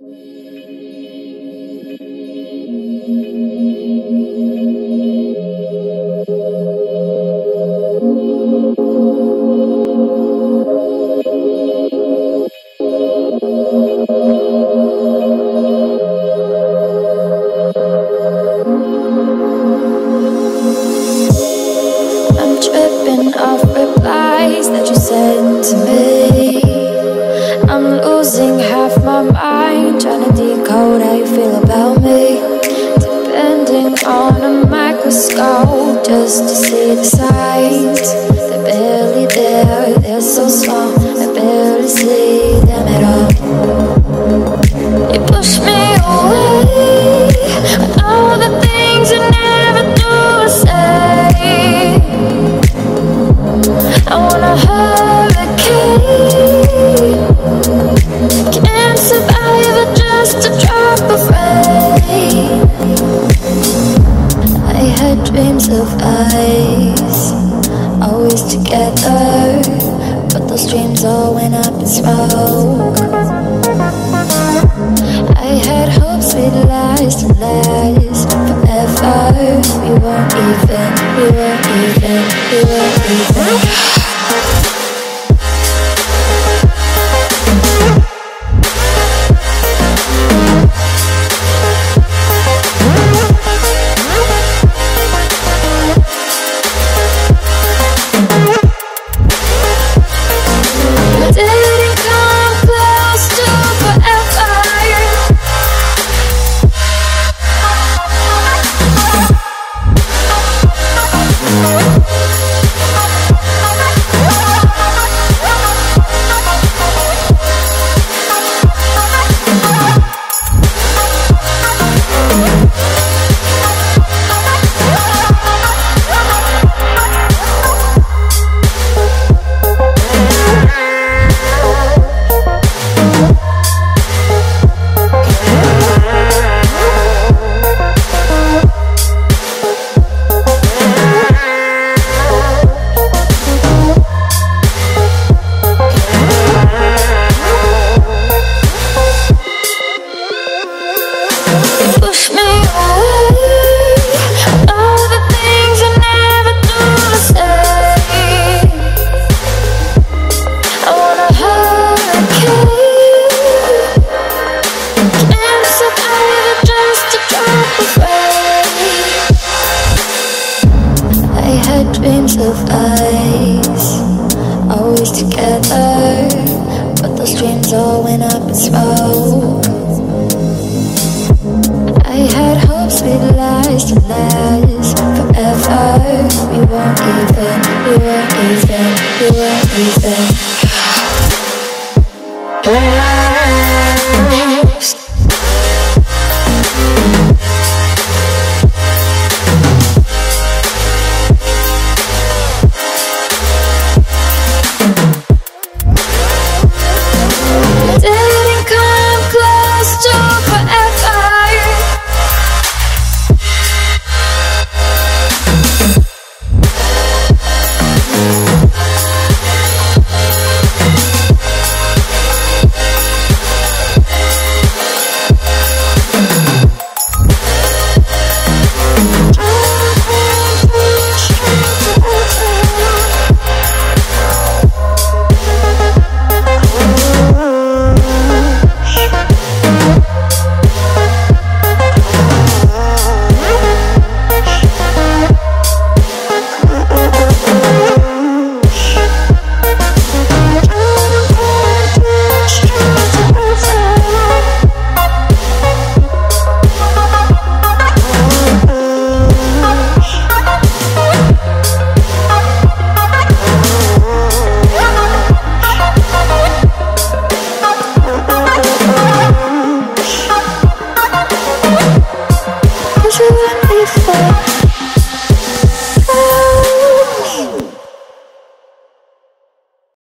Thank you. You feel about me. Depending on a microscope just to see the signs. They're barely there, they're so small, I barely see them at all. You push me away, and all the things you never do or say. I want went together. But those dreams all went up in smoke. I had hopes we'd last and last forever. We weren't even, we weren't even, we weren't even.